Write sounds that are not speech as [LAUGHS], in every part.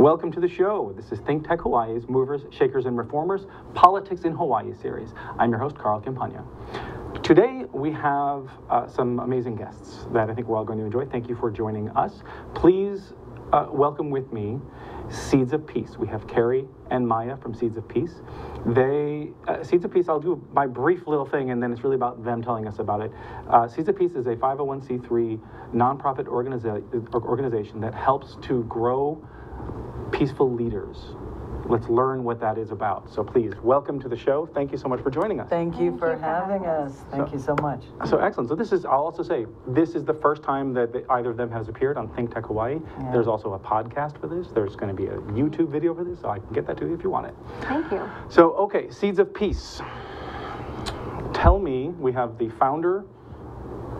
Welcome to the show. This is Think Tech Hawaii's Movers, Shakers, and Reformers Politics in Hawaii series. I'm your host, Carl Campagna. Today, we have uh, some amazing guests that I think we're all going to enjoy. Thank you for joining us. Please uh, welcome with me Ceeds of Peace. We have Kerrie and Maya from Ceeds of Peace. They, uh, Ceeds of Peace, I'll do my brief little thing and then it's really about them telling us about it. Uh, Ceeds of Peace is a 501c3 nonprofit organiza- organization that helps to grow peaceful leaders. Let's learn what that is about. So please, welcome to the show. Thank you so much for joining us. Thank you Thank for you having having us. Thank you so much. So excellent. So this is, I'll also say, this is the first time that the- either of them has appeared on Think Tech Hawaii. Yeah. There's also a podcast for this. There's going to be a YouTube video for this, so I can get that to you if you want it. Thank you. So, okay, Ceeds of Peace. Tell me, we have the founder,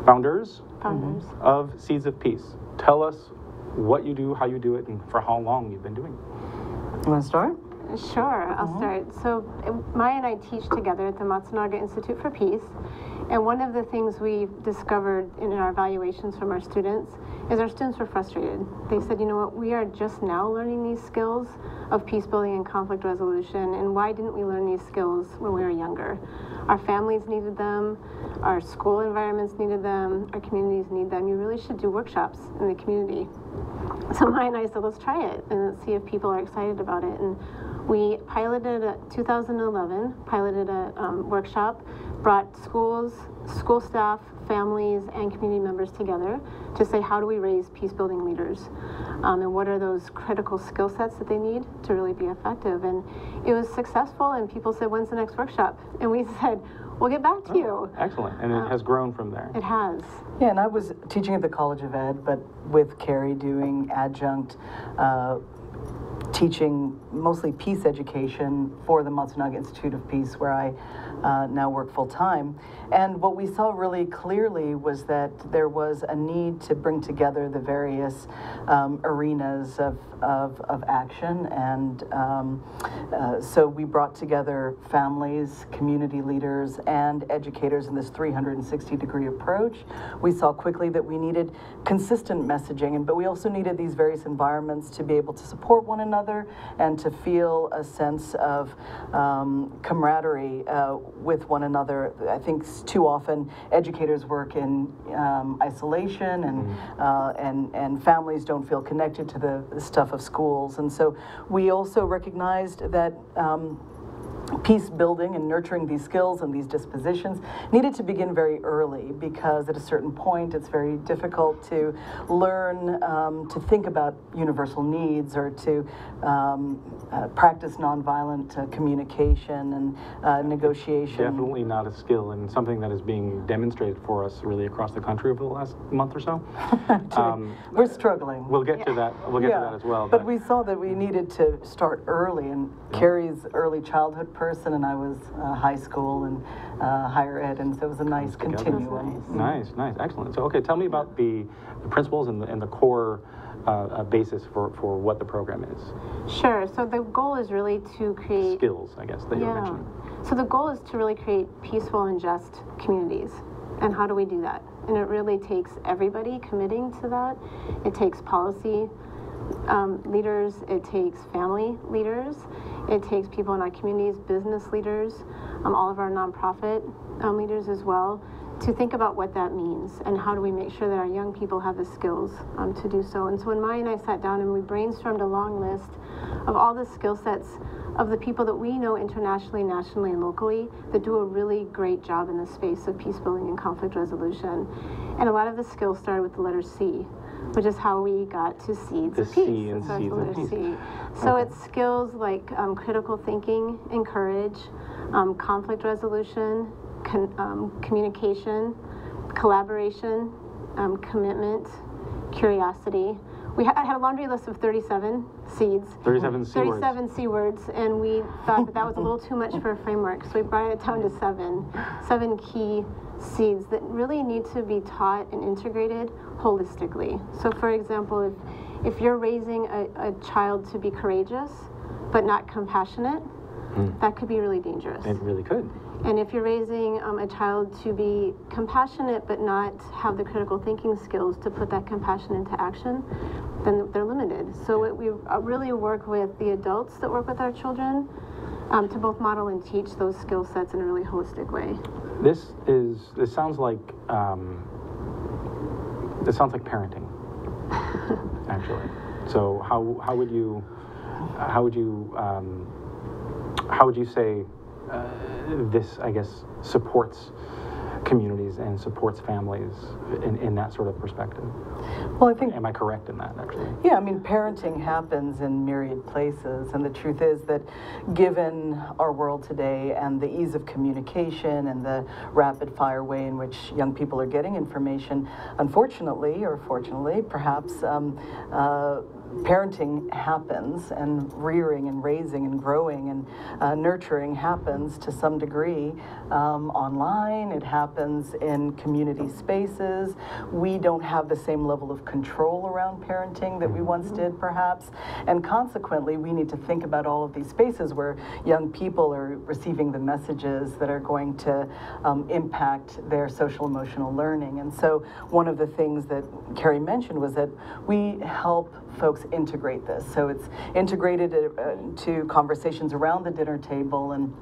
founders Founders. of Ceeds of Peace. Tell us what you do, how you do it, and for how long you've been doing it. You want to start? Sure, I'll start. So uh, Maya and I teach together at the Matsunaga Institute for Peace. And one of the things we discovered in our evaluations from our students is our students were frustrated. They said, you know what, we are just now learning these skills of peace building and conflict resolution, and why didn't we learn these skills when we were younger? Our families needed them, our school environments needed them, our communities need them. You really should do workshops in the community. So [LAUGHS] Maya and I said, let's try it and let's see if people are excited about it. And we piloted a 2011, piloted a um, workshop, brought schools, school staff, families, and community members together to say, how do we raise peace building leaders? Um, and what are those critical skill sets that they need to really be effective? And it was successful, and people said, when's the next workshop? And we [LAUGHS] said, we'll get back to you. Excellent. And it has grown from there. It has. Yeah, and I was teaching at the College of Ed, but with Kerrie doing adjunct uh, teaching mostly peace education for the Matsunaga Institute of Peace, where I uh, now work full time. And what we saw really clearly was that there was a need to bring together the various um, arenas of, of, of action. And um, uh, so we brought together families, community leaders, and educators in this 360 degree approach. We saw quickly that we needed consistent messaging, and but we also needed these various environments to be able to support one another and to feel a sense of um, camaraderie uh, with one another. I think too often educators work in um, isolation, and uh, and and families don't feel connected to the, the stuff of schools, and so we also recognized that. Um, peace building and nurturing these skills and these dispositions needed to begin very early because at a certain point it's very difficult to learn um, to think about universal needs or to um, uh, practice nonviolent uh, communication and uh, negotiation. Definitely not a skill and something that is being demonstrated for us really across the country over the last month or so. [LAUGHS] Um, We're struggling. we'll get to that. We'll get to that as well. But we saw that we needed to start early, and Kerrie's early childhood person, and I was uh, high school and uh, higher ed, and so it was a nice together. continuum. Nice, nice, excellent. So, okay, tell me about the, the principles and the, and the core uh, uh, basis for, for what the program is. Sure. So the goal is really to create Skills, I guess, that you're Yeah. So the goal is to really create peaceful and just communities. And how do we do that? And it really takes everybody committing to that. It takes policy um, leaders, it takes family leaders, it takes people in our communities, business leaders, um, all of our nonprofit um, leaders as well, to think about what that means and how do we make sure that our young people have the skills um, to do so. And so when Maya and I sat down and we brainstormed a long list of all the skill sets of the people that we know internationally, nationally, and locally that do a really great job in the space of peace building and conflict resolution. And a lot of the skills started with the letter C, which is how we got to seeds The of peace. C in So it's Ceeds of Peace. So Okay. it's skills like um, critical thinking and courage, um, conflict resolution, con- um, communication, collaboration, um, commitment, curiosity. We ha- I had a laundry list of 37 seeds. 37 C words. 37 C words, and we thought that that was a little too much for a framework, so we brought it down to seven. Seven key seeds that really need to be taught and integrated holistically. So, for example, if, if you're raising a, a child to be courageous but not compassionate, that could be really dangerous. It really could. And if you're raising um, a child to be compassionate but not have the critical thinking skills to put that compassion into action, then they're limited. So it, we uh, really work with the adults that work with our children um, to both model and teach those skill sets in a really holistic way. This is, this sounds like, um, this sounds like parenting, [LAUGHS] actually. So how, how would you, how would you, um, how would you say uh, this, I guess, supports communities and supports families in, in that sort of perspective? Well, I think Am I correct in that, actually? Yeah, I mean, parenting happens in myriad places, and the truth is that given our world today and the ease of communication and the rapid fire way in which young people are getting information, unfortunately or fortunately, perhaps. Um, uh, parenting happens and rearing and raising and growing and uh, nurturing happens to some degree um, online. It happens in community spaces. We don't have the same level of control around parenting that we once did perhaps. And consequently we need to think about all of these spaces where young people are receiving the messages that are going to um, impact their social emotional learning. And so one of the things that Kerrie mentioned was that we help folks integrate this. So it's integrated uh, to conversations around the dinner table and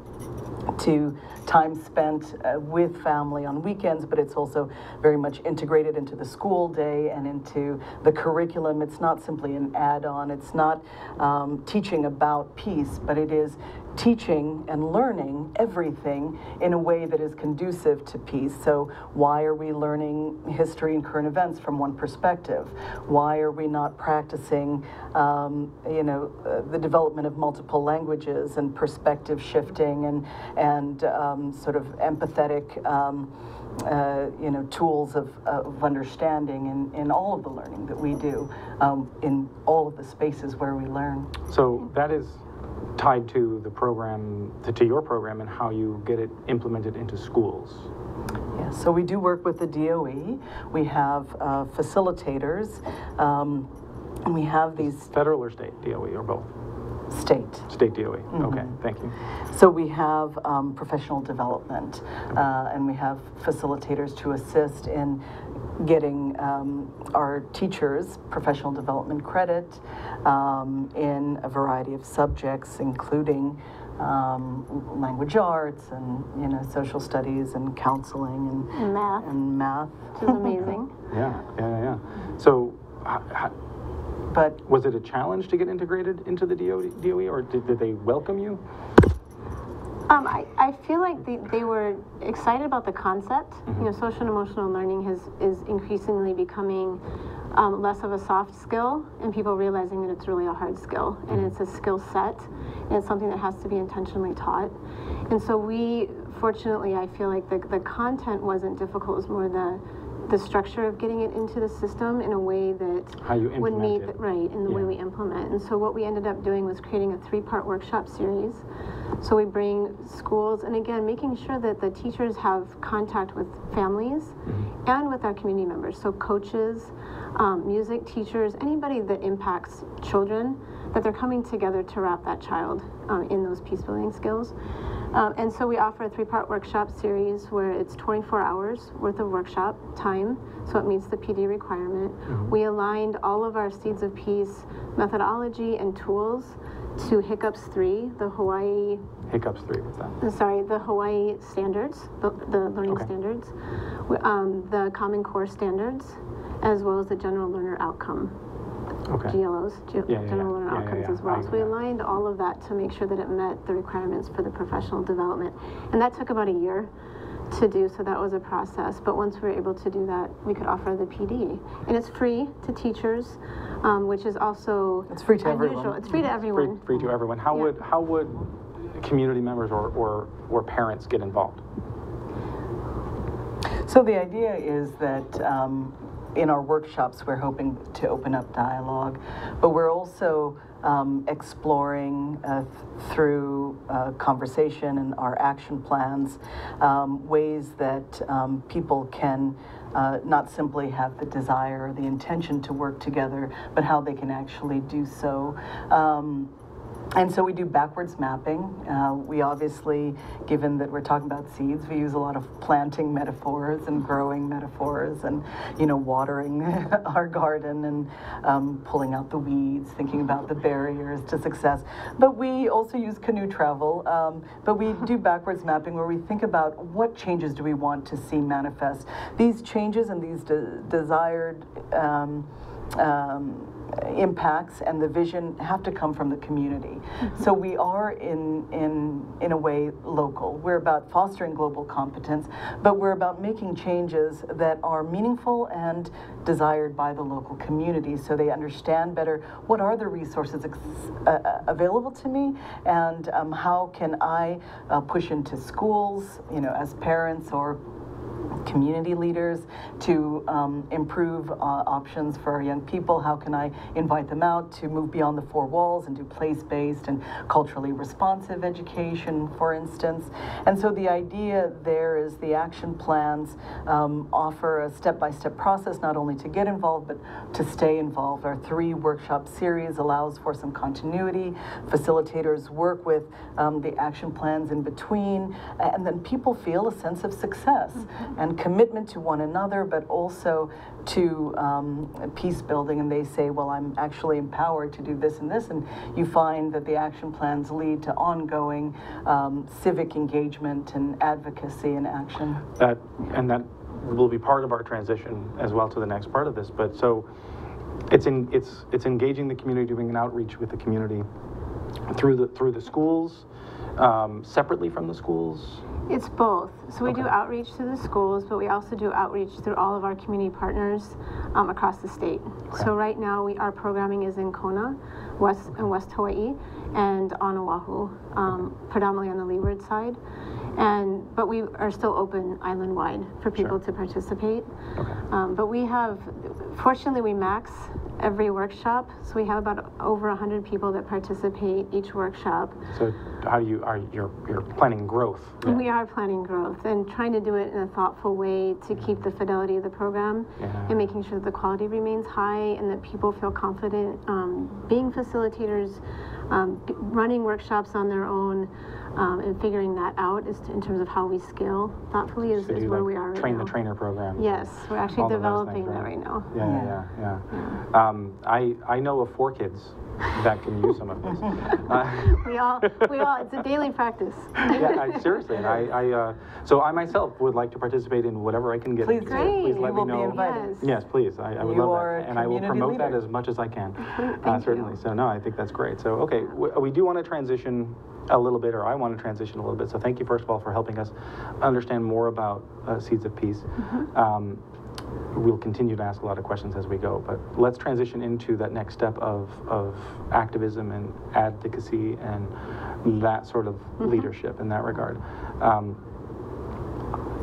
to time spent uh, with family on weekends, but it's also very much integrated into the school day and into the curriculum. It's not simply an add on, it's not um, teaching about peace, but it is teaching and learning everything in a way that is conducive to peace. So, why are we learning history and current events from one perspective? Why are we not practicing, um, you know, uh, the development of multiple languages and perspective shifting and and um, sort of empathetic. Um, uh, you know, tools of, of understanding in, in all of the learning that we do um, in all of the spaces where we learn. So that is tied to the program, to, to your program and how you get it implemented into schools. Yeah, so we do work with the DOE. We have uh, facilitators, um, and we have these Federal or state DOE or both? state. State DOE. Okay, thank you. So we have um, professional development, uh, and we have facilitators to assist in getting um, our teachers professional development credit um, in a variety of subjects, including um, language arts and you know social studies and counseling and And math, and math. which is amazing. [LAUGHS] Yeah, yeah, yeah, yeah. So h- h- But was it a challenge to get integrated into the DOE, DOE or did, did they welcome you? Um, I, I feel like they, they were excited about the concept. You know, social and emotional learning has, is increasingly becoming um, less of a soft skill and people realizing that it's really a hard skill and it's a skill set and it's something that has to be intentionally taught. And so we, fortunately, I feel like the, the content wasn't difficult, it was more the, the structure of getting it into the system in a way that How you would meet, right, in the way we implement. And so what we ended up doing was creating a three-part workshop series. So we bring schools, and again, making sure that the teachers have contact with families Mm-hmm. and with our community members. So coaches, um, music teachers, anybody that impacts children, that they're coming together to wrap that child um, in those peace building skills. Um, and so we offer a three-part workshop series where it's 24 hours worth of workshop time, so it meets the PD requirement. We aligned all of our Ceeds of Peace methodology and tools to Hiccups 3, the Hawaii Hiccups three, what's that? sorry, the Hawaii standards, the, the learning Okay. standards, um, the Common Core standards, as well as the General Learner Outcome, Okay. GLOs, Ge- Yeah, yeah, General yeah. Learner Yeah, yeah, Outcomes yeah. as well. So we aligned all of that to make sure that it met the requirements for the professional development. And that took about a year to do, so that was a process. But once we were able to do that, we could offer the PD. And it's free to teachers, um, which is also It's free to unusual. everyone. It's free to Free, everyone. free to everyone. How Yeah. would, how would community members or, or, or parents get involved? So the idea is that um, in our workshops, we're hoping to open up dialogue, but we're also um, exploring uh, th- through uh, conversation and our action plans um, ways that um, people can uh, not simply have the desire or the intention to work together, but how they can actually do so. Um, and so we do backwards mapping. Uh, we obviously, given that we're talking about seeds, we use a lot of planting metaphors and growing metaphors and, you know, watering [LAUGHS] our garden and um, pulling out the weeds, thinking about the barriers to success. But we also use canoe travel, um, but we do [LAUGHS] backwards mapping where we think about what changes do we want to see manifest. These changes and these de desired um, um, impacts and the vision have to come from the community. Mm-hmm. So we are in in in a way local. We're about fostering global competence, but we're about making changes that are meaningful and desired by the local community so they understand better what are the resources uh, uh, available to me and um, how can I uh, push into schools, you know, as parents or community leaders to um, improve uh, options for our young people? How can I invite them out to move beyond the four walls and do place-based and culturally responsive education, for instance? And so the idea there is the action plans um, offer a step-by-step -step process not only to get involved but to stay involved. Our three workshop series allows for some continuity. Facilitators work with um, the action plans in between and then people feel a sense of success. Mm -hmm. And commitment to one another, but also to um, peace building. And they say, well, I'm actually empowered to do this and this. And you find that the action plans lead to ongoing um, civic engagement and advocacy and action. That, and that will be part of our transition as well to the next part of this. But so it's, in, it's, it's engaging the community, doing an outreach with the community through the, through the schools, um, separately from the schools? It's both. So we okay. do outreach to the schools, but we also do outreach through all of our community partners um, across the state. Okay. So right now, we our programming is in Kona, West in West Hawaii, and on Oahu, um, predominantly on the leeward side. And but we are still open island wide for people sure. to participate. Okay. Um, but we have, fortunately, we max every workshop. So we have about over 100 people that participate each workshop. So how do you are you're you're planning growth? Yeah. We are planning growth and trying to do it in a thoughtful way to keep the fidelity of the program yeah. and making sure that the quality remains high and that people feel confident um, being facilitators, um, running workshops on their own. Um, and figuring that out is to, in terms of how we scale thoughtfully is, so is where like we are right train now. the trainer program. Yes, we're actually developing things, right? that right now. Yeah, yeah, yeah. yeah. yeah. Um, I I know of four kids that can use some of this. [LAUGHS] Uh, we all, we all, it's a daily practice. [LAUGHS] yeah, I, seriously, and I, I uh, so I myself would like to participate in whatever I can get please, into. Great. Please let me know. Yes. yes, please. I, I would you love that, and I will promote leader. that as much as I can. uh, certainly. You. So no, I think that's great. So okay, we, we do want to transition a little bit, or I want to transition a little bit. So thank you first of all for helping us understand more about uh, Ceeds of Peace. Mm -hmm. um, we'll continue to ask a lot of questions as we go, but let's transition into that next step of, of activism and advocacy and that sort of mm-hmm. leadership in that regard. Um,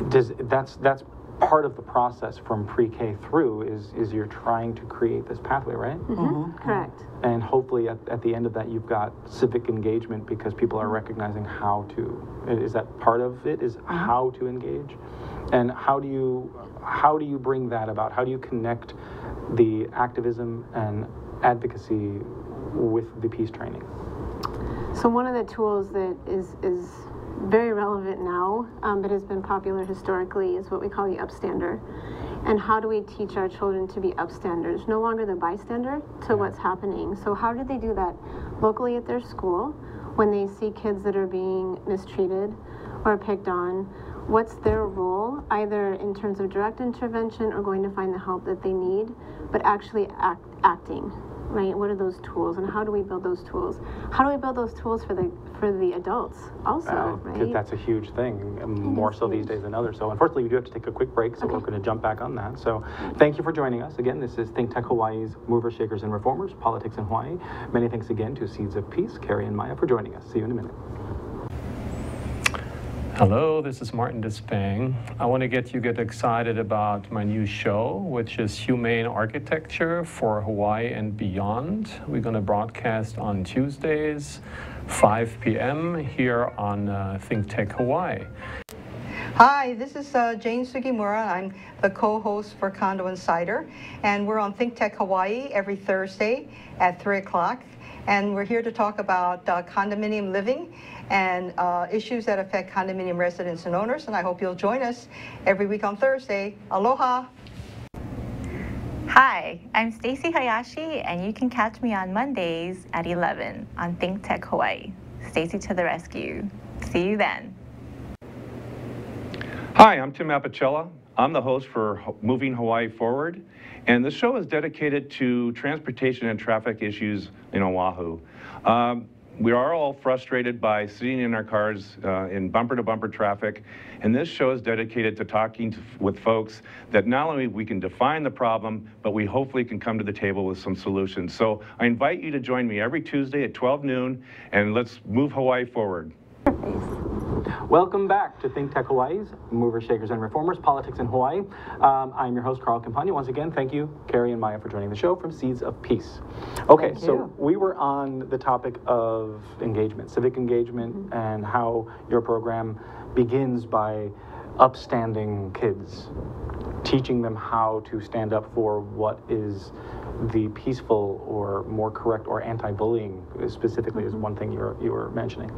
does that's that's part of the process from pre-K through is is you're trying to create this pathway, right? Mm-hmm. Mm-hmm. Correct. And hopefully at, at the end of that you've got civic engagement because people are recognizing how to. Is that part of it? Is mm-hmm. how to engage, and how do you how do you bring that about? How do you connect the activism and advocacy with the peace training? So one of the tools that is is very relevant now, um, but has been popular historically, is what we call the upstander. And how do we teach our children to be upstanders? No longer the bystander to what's happening. So how do they do that locally at their school when they see kids that are being mistreated or picked on? What's their role, either in terms of direct intervention or going to find the help that they need, but actually act, acting right? What are those tools, and how do we build those tools? How do we build those tools for the for the adults also, uh, right? That's a huge thing, more so huge. these days than others. So unfortunately, we do have to take a quick break, so okay. we're going to jump back on that. So thank you for joining us again. This is Think Tech Hawaii's Movers, Shakers, and Reformers: Politics in Hawaii. Many thanks again to Ceeds of Peace, Kerrie and Maya, for joining us. See you in a minute. Hello, this is Martin Despang. I want to get you get excited about my new show, which is Humane Architecture for Hawaii and Beyond. We're going to broadcast on Tuesdays, 5 p.m. here on uh, Think Tech Hawaii. Hi, this is uh, Jane Sugimura. I'm the co-host for Condo Insider, and we're on Think Tech Hawaii every Thursday at 3 o'clock. And we're here to talk about uh, condominium living and uh, issues that affect condominium residents and owners. And I hope you'll join us every week on Thursday. Aloha! Hi, I'm Stacy Hayashi, and you can catch me on Mondays at 11 on Think Tech Hawaii. Stacy to the rescue. See you then. Hi, I'm Tim Apicella. I'm the host for Moving Hawaii Forward, and the show is dedicated to transportation and traffic issues in Oahu. Um, we are all frustrated by sitting in our cars uh, in bumper-to-bumper traffic, and this show is dedicated to talking to, with folks that not only we can define the problem, but we hopefully can come to the table with some solutions. So I invite you to join me every Tuesday at 12 noon, and let's move Hawaii forward. Welcome back to Think Tech Hawaii's Movers, Shakers, and Reformers, Politics in Hawaii. Um, I'm your host, Carl Campagna. Once again, thank you, Kerrie and Maya, for joining the show from Ceeds of Peace. Okay, Thank so you. we were on the topic of engagement, civic engagement, Mm-hmm. and how your program begins by upstanding kids, teaching them how to stand up for what is the peaceful or more correct or anti-bullying specifically is mm-hmm. one thing you were, you were mentioning.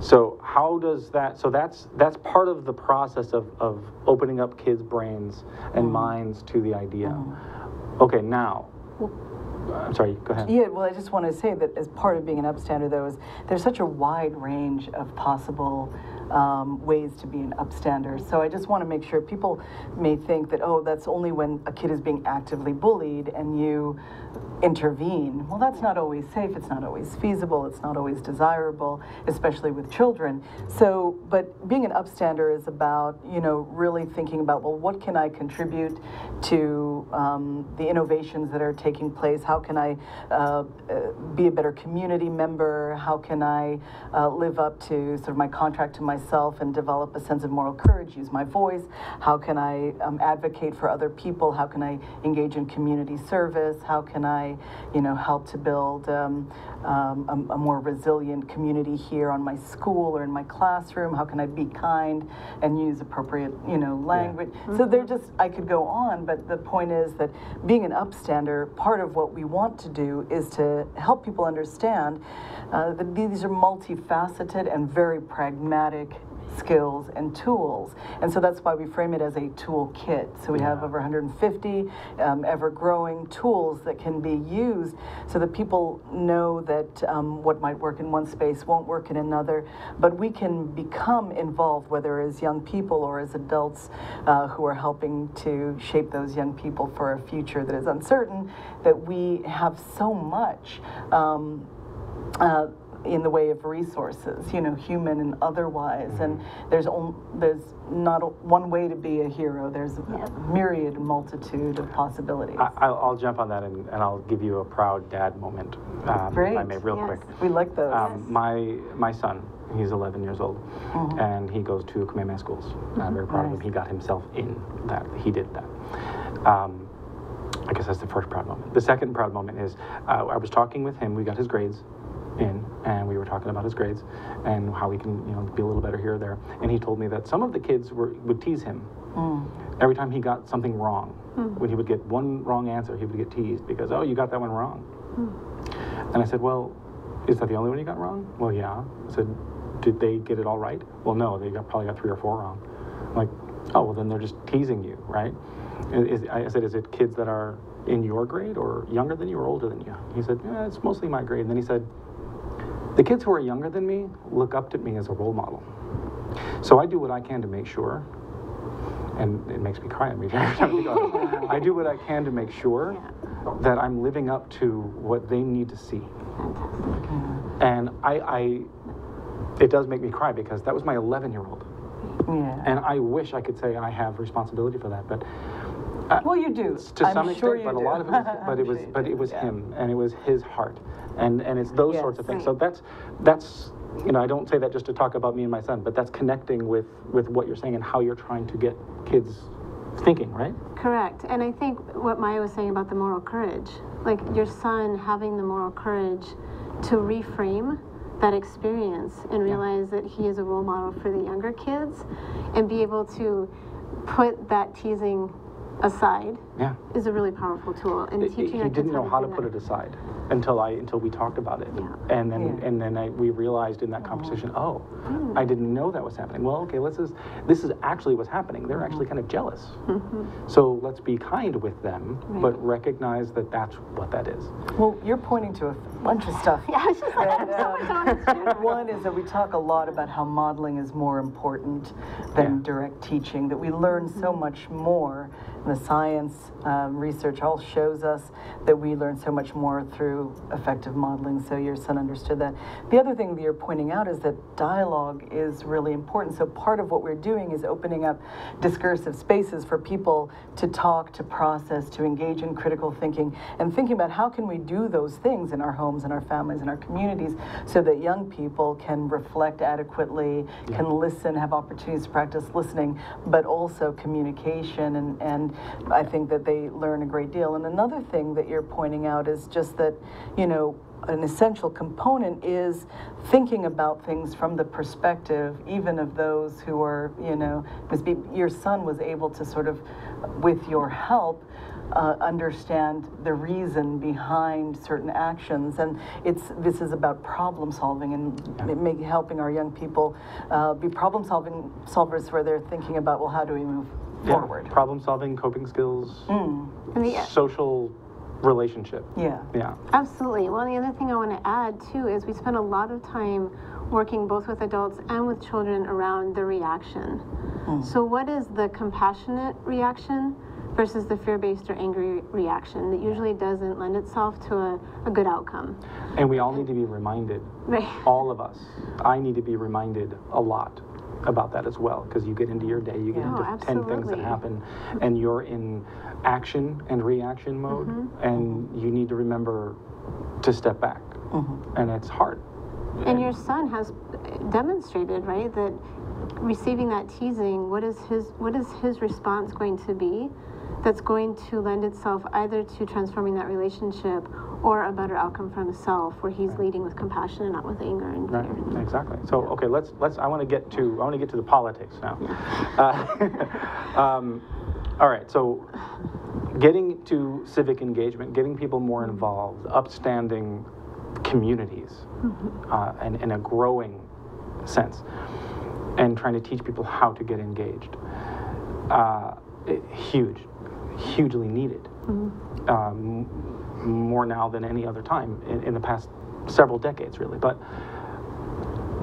So how does that, so that's, that's part of the process of, of opening up kids' brains and mm-hmm. minds to the idea. Mm-hmm. Okay, now, I'm sorry, go ahead. Yeah, well, I just want to say that as part of being an upstander, though, is there's such a wide range of possible um, ways to be an upstander. So I just want to make sure people may think that, oh, that's only when a kid is being actively bullied and you intervene. Well, that's not always safe. It's not always feasible. It's not always desirable, especially with children. So, but being an upstander is about, you know, really thinking about, well, what can I contribute to um, the innovations that are taking place? How can I uh, uh, be a better community member? How can I uh, live up to sort of my contract to myself and develop a sense of moral courage, use my voice? How can I um, advocate for other people? How can I engage in community service? How can I, you know, help to build um, um, a, a more resilient community here on my school or in my classroom? How can I be kind and use appropriate, you know, language? So they're just, I could go on, but the point is that being an upstander, part of what we want to do is to help people understand uh, that these are multifaceted and very pragmatic skills and tools. And so that's why we frame it as a toolkit. So we have over 150 um, ever growing tools that can be used so that people know that um, what might work in one space won't work in another. But we can become involved, whether as young people or as adults uh, who are helping to shape those young people for a future that is uncertain, that we have so much. Um, uh, in the way of resources, you know, human and otherwise. And there's on, there's not a, one way to be a hero. There's a myriad multitude of possibilities. I, I'll, I'll jump on that and, and I'll give you a proud dad moment, um, if I Great. may, real Yes. quick. we like those. Um, my my son, he's 11 years old, and he goes to Kamehameha schools. I'm very proud of him. He got himself in that. He did that. Um, I guess that's the first proud moment. The second proud moment is uh, I was talking with him. We got his grades in, and we were talking about his grades and how he can, you know, be a little better here or there. And he told me that some of the kids were would tease him mm. every time he got something wrong. Hmm. When he would get one wrong answer, he would get teased because, oh, you got that one wrong. Hmm. And I said, well, is that the only one you got wrong? Well, yeah. I said, did they get it all right? Well, no, they got, probably got three or four wrong. I'm like, oh, well, then they're just teasing you, right? Is, I said, is it kids that are in your grade or younger than you or older than you? He said, yeah, it's mostly my grade. And then he said, the kids who are younger than me look up to me as a role model. So I do what I can to make sure, and it makes me cry every [LAUGHS] time about it. I do what I can to make sure that I'm living up to what they need to see. Fantastic. And I, I, it does make me cry because that was my 11 year old. yeah. And I wish I could say I have responsibility for that, but Uh, well, you do. to I'm some sure extent, you but a do. lot of it was, but it was, sure [LAUGHS] but it was yeah. him, and it was his heart, and and it's those sorts of Yes. things. So that's that's you know I don't say that just to talk about me and my son, but that's connecting with with what you're saying and how you're trying to get kids thinking, right? Correct. And I think what Maya was saying about the moral courage, like your son having the moral courage to reframe that experience and realize that he is a role model for the younger kids and be able to put that teasing aside Yeah. is a really powerful tool and He teaching he didn't know how to do put that. it aside until I, until we talked about it. Yeah. And then, Yeah. and then I, we realized in that conversation, oh, Hmm. I didn't know that was happening. Well, okay, let's just, this is actually what's happening. They're Mm-hmm. actually kind of jealous. So let's be kind with them, but recognize that that's what that is. Well, you're pointing to a bunch of stuff. [LAUGHS] Yeah, I was just like, And, [LAUGHS] that's so um, much on One is that we talk a lot about how modeling is more important than Yeah. direct teaching, that we learn so much more. in the science um, research all shows us that we learn so much more through effective modeling, so your son understood that. The other thing that you're pointing out is that dialogue is really important. So part of what we're doing is opening up discursive spaces for people to talk, to process, to engage in critical thinking, and thinking about how can we do those things in our homes, in our families, in our communities, so that young people can reflect adequately, can listen, have opportunities to practice listening, but also communication. And, and I think that they learn a great deal. And another thing that you're pointing out is just that, you know, an essential component is thinking about things from the perspective even of those who are, you know, because your son was able to sort of, with your help, uh, understand the reason behind certain actions, and it's this is about problem solving and ma- make, helping our young people uh, be problem solving solvers where they're thinking about well how do we move. Forward? Problem solving, coping skills, mm. And the, uh, social relationship. Yeah. Yeah. Absolutely. Well, the other thing I want to add too is we spend a lot of time working both with adults and with children around the reaction. Mm. So, what is the compassionate reaction versus the fear based or angry reaction that usually doesn't lend itself to a, a good outcome? And we all need to be reminded, Right. all of us, I need to be reminded a lot about that as well, because you get into your day, you get Yeah. into Oh, 10 things that happen, and you're in action and reaction mode, Mm-hmm. and you need to remember to step back. And it's hard. And your son has demonstrated, right, that receiving that teasing, what is his what is his response going to be that's going to lend itself either to transforming that relationship or a better outcome for himself where he's leading with compassion and not with anger and fear. Right, exactly. So, okay, let's, let's, I want to get to, I want to get to the politics now. Uh, [LAUGHS] um, All right, so getting to civic engagement, getting people more involved, upstanding communities uh, and in a growing sense, and trying to teach people how to get engaged. Uh, it- huge, hugely needed. Um, more now than any other time in, in the past several decades, really. But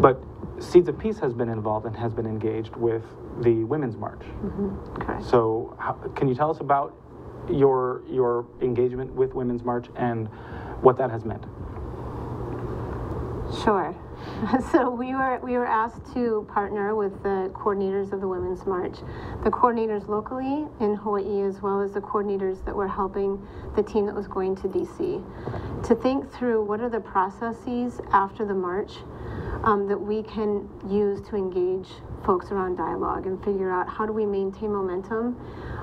but Ceeds of Peace has been involved and has been engaged with the Women's March. Mm-hmm. Correct. So, how, can you tell us about your your engagement with Women's March and what that has meant? Sure. [LAUGHS] So we were we were asked to partner with the coordinators of the Women's March, the coordinators locally in Hawaii, as well as the coordinators that were helping the team that was going to DC, to think through what are the processes after the march um, that we can use to engage folks around dialogue and figure out how do we maintain momentum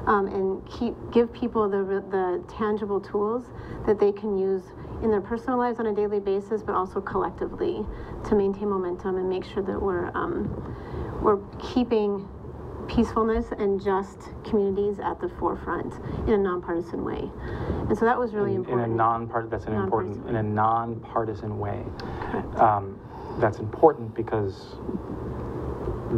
um, and keep give people the the tangible tools that they can use in their personal lives on a daily basis, but also collectively to maintain momentum and make sure that we're um, we're keeping peacefulness and just communities at the forefront in a nonpartisan way. And so that was really in, in a important. non-part that's an important Nonpartisan. in a non-partisan way. Um, that's important because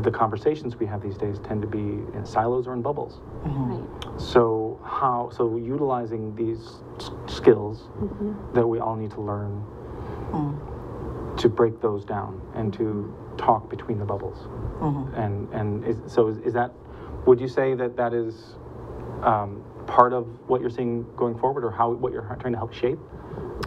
the conversations we have these days tend to be in silos or in bubbles. Mm-hmm. Right. So how so utilizing these s- skills mm-hmm. that we all need to learn mm. to break those down and to mm-hmm. talk between the bubbles. And and is, so is, is that would you say that that is um, part of what you're seeing going forward, or how what you're trying to help shape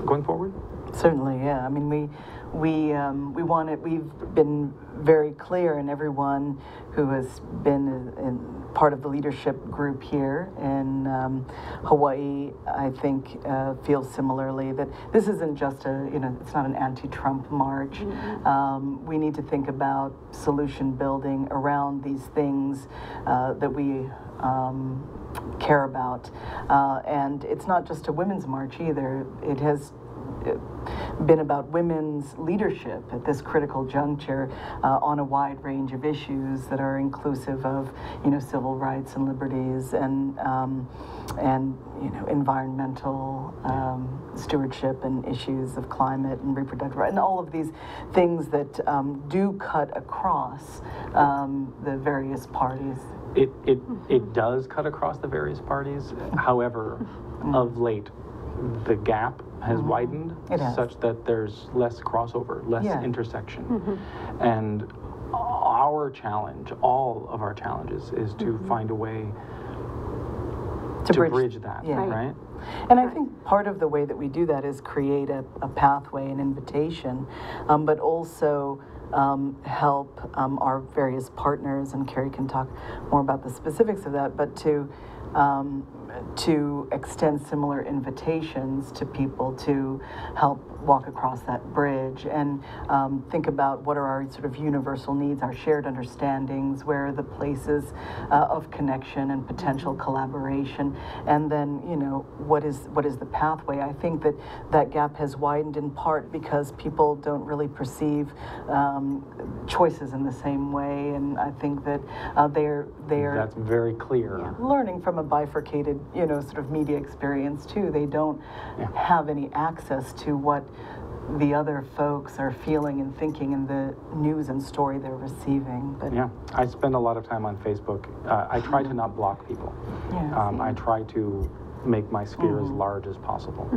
going forward? Certainly, yeah. I mean, we we um, we want it. We've been very clear, and everyone who has been in, part of the leadership group here in um, Hawaii, I think, uh, feels similarly that this isn't just a you know it's not an anti-Trump march. Um, we need to think about solution building around these things uh, that we. Um, care about, uh, and it's not just a women's march either. It has been about women's leadership at this critical juncture uh, on a wide range of issues that are inclusive of, you know, civil rights and liberties and um, and you know environmental um, stewardship and issues of climate and reproductive right and all of these things that um, do cut across um, the various parties. It, it, it does cut across the various parties. However, of late, the gap has widened has. such that there's less crossover, less Yeah. intersection. And our challenge, all of our challenges, is to find a way to, bridge, that, yeah. right? And I think part of the way that we do that is create a, a pathway, an invitation, um, but also um, help um, our various partners, and Kerrie can talk more about the specifics of that, but to um, to extend similar invitations to people to help walk across that bridge and um, think about what are our sort of universal needs, our shared understandings, where are the places uh, of connection and potential collaboration, and then you know what is what is the pathway. I think that that gap has widened in part because people don't really perceive um, choices in the same way, and I think that uh, they're they're That's very clear. learning from a bifurcated, you know, sort of media experience too. They don't have any access to what the other folks are feeling and thinking in the news and story they're receiving. But Yeah, I spend a lot of time on Facebook. Uh, I try to not block people. Yeah, um, I try to make my sphere as large as possible.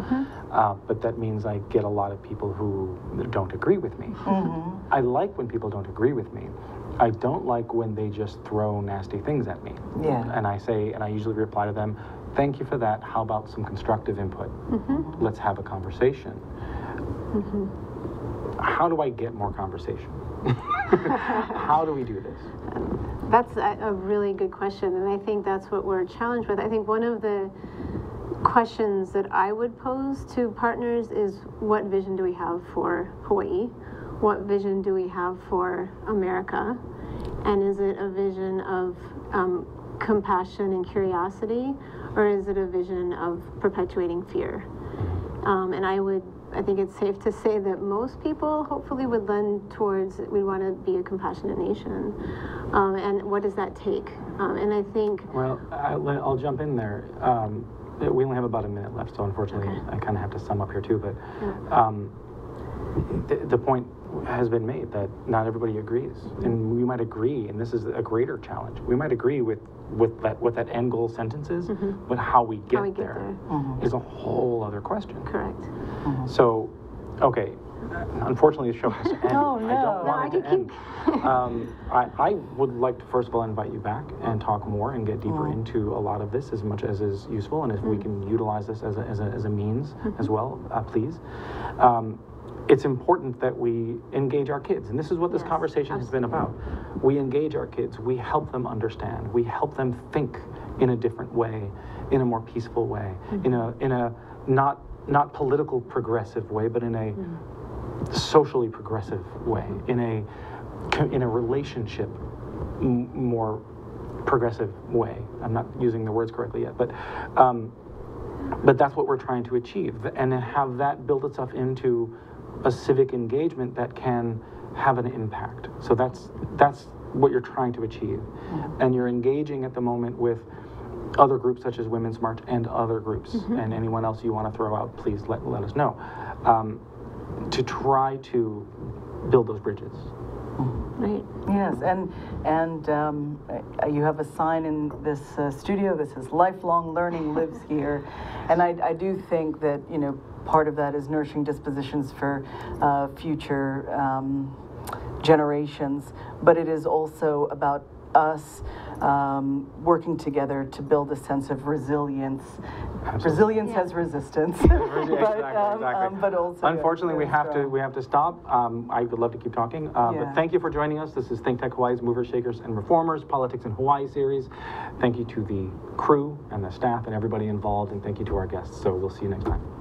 Uh, but that means I get a lot of people who don't agree with me. Mm -hmm. I like when people don't agree with me. I don't like when they just throw nasty things at me. Yeah. And I say, and I usually reply to them, thank you for that. How about some constructive input? Let's have a conversation. How do I get more conversation? [LAUGHS] How do we do this? That's a, a really good question, and I think that's what we're challenged with. I think one of the questions that I would pose to partners is what vision do we have for Hawaii? What vision do we have for America? And is it a vision of um, compassion and curiosity, or is it a vision of perpetuating fear? Um, and I would, I think it's safe to say that most people hopefully would lend towards we want to be a compassionate nation. Um, and what does that take? Um, and I think, Well, I, I'll jump in there. Um, we only have about a minute left, so unfortunately, Okay. I kind of have to sum up here too. But um, the, the point has been made that not everybody agrees, and we might agree, and this is a greater challenge. We might agree with with that what that end goal sentence is, but how we get, Mm-hmm. we get there is a whole other question. correct. So, okay. Unfortunately, the show has to end. Oh, I no. don't No, want I it to could end. keep- um, I, I would like to first of all invite you back and talk more and get deeper into a lot of this as much as is useful, and if we can utilize this as a, as a, as a means as well, uh, please. Um, it's important that we engage our kids, and this is what this Yes, conversation has been about. We engage our kids, we help them understand, we help them think in a different way, in a more peaceful way, in a in a not not political progressive way, but in a socially progressive way, in a in a relationship m- more progressive way. I'm not using the words correctly yet, but um, but that's what we're trying to achieve, and then have that build itself into a civic engagement that can have an impact. So that's that's what you're trying to achieve, and you're engaging at the moment with other groups such as Women's March and other groups, and anyone else you want to throw out, please let let us know, um, to try to build those bridges. Right. Yes, and and um, uh, you have a sign in this uh, studio that says "Lifelong Learning Lives Here," and I, I do think that you know part of that is nourishing dispositions for uh, future um, generations, but it is also about us um, working together to build a sense of resilience. Resilience Yeah. has resistance, [LAUGHS] exactly, but, um, exactly. um, but also Unfortunately, we very have to we have to stop. Um, I would love to keep talking, uh, Yeah. but thank you for joining us. This is Think Tech Hawaii's Movers, Shakers, and Reformers Politics in Hawaii series. Thank you to the crew and the staff and everybody involved, and thank you to our guests. So we'll see you next time.